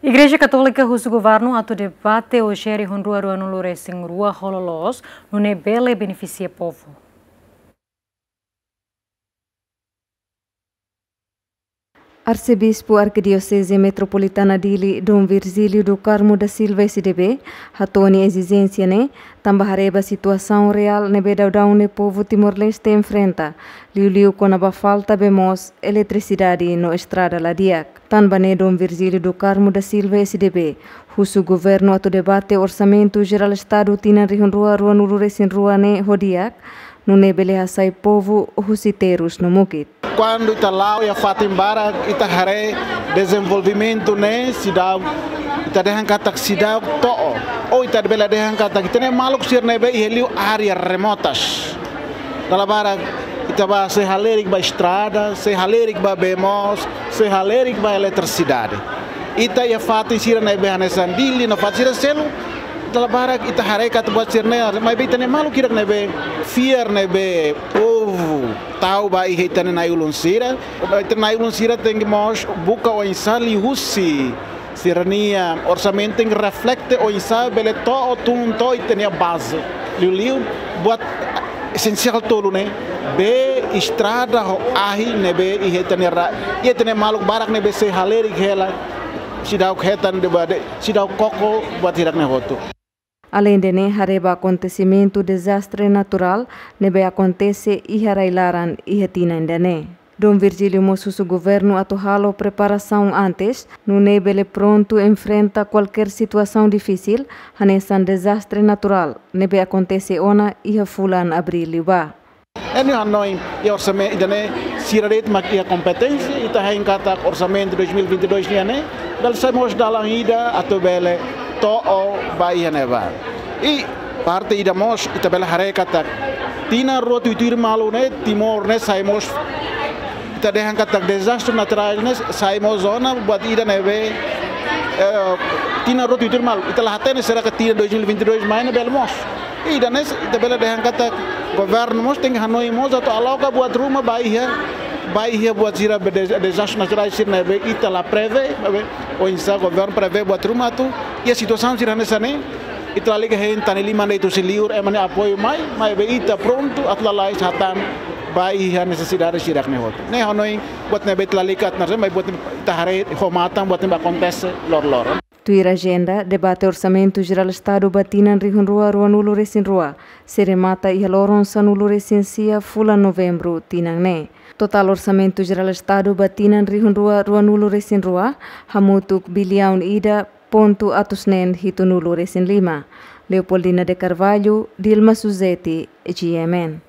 Igreja Católica Russo Governo ato debate o xeri rua rua no Loresing Rua Hololos no nebele beneficia povo. Arcebispo Arquidiocese Metropolitana Dili Dom Virgílio do Carmo da Silva SDB, hatoni exigência né, tambahareba situação real ne bedaudão ne povo Timor-Leste enfrenta, liu-liu com a falta bemos eletricidade no estrada ladiak. Tanbane Dom Virgílio do Carmo da Silva SDB, Russo governo ato debate orçamento geral Estado tina rua rua nururesin rua ne hodiak, no nebele hasai povo rusiteiros no mukit quando Italau e a Fatimbara Itaharé desenvolvimento né cidade ita dehan katak cidade to ou ita bela dehan katak tene maluk be iheliu area remotas. Dalabara Itaba serralérico ba estrada, serralérico ba bemos, serralérico ba eletricidade. Ita ia fata insira na ibe hanesan dili, na fata insira selo, dalabara ita hareka tu buat sirne, mai be ita ne malu kira na ibe fear na ibe, oh povo tau ba i tane na sira. Na sira tem mos buka o insali husi. Sirania orçamento em reflete o insal bele to o tun e tem a base liu liu buat essencial tolo né be estrada ahi ne be i hetane ra i hetane maluk barak ne be se haleri hela. Sidau hetan de bade sidau koko buat hirak ne hotu Além de ne hareba acontecimento desastre natural, nebe acontece e harailaran e retina ainda ne. Dom Virgílio Mossuso governo atualo preparação antes, no nebele pronto enfrenta qualquer situação difícil, hanesan desastre natural, nebe acontece ona e fulan abril ba. Eni hanoi e orçamento idane siraret mak ia competência e tá kata orçamento 2022 ne, dal semos dalang ida bele to'o baihaneba i parte ida mos itabel harekatak e tina rotu tuir malune timor ne saimos ita dehan kata disaster natural ne saimos zona buat ida neve. Eh, tina rotu tuir mal ita lahatene sera ke tina 2022 main bel mos. Ida ne itabel dehan kata govern mos teng hanoi mos atau aloka buat rumah baihya baihya buat zira desa natural sir nebe ita la preve o governo preve buat rumah tu. E a situação zira nessa ne ita liga hen tani lima ne tu siliur e mane apoio mai mai be ita pronto atla lai hatan vai hier necessidade sirak ne hot ne hanoi buat ne bet la likat na mai buat ita hare homatan buat ne acontece lor lor Tuir agenda, debate orçamento geral Estado Batina Rihunrua Ruanulo Resinrua, Seremata e Haloron Sanulo Resincia Fula Novembro, Tinangne. Total orçamento geral Estado Batina Rihunrua Ruanulo Resinrua, Hamutuk Biliaun Ida, Ponto Atusnen Hitunulo Resin Lima, Leopoldina de Carvalho, Dilma Suzeti, GMN.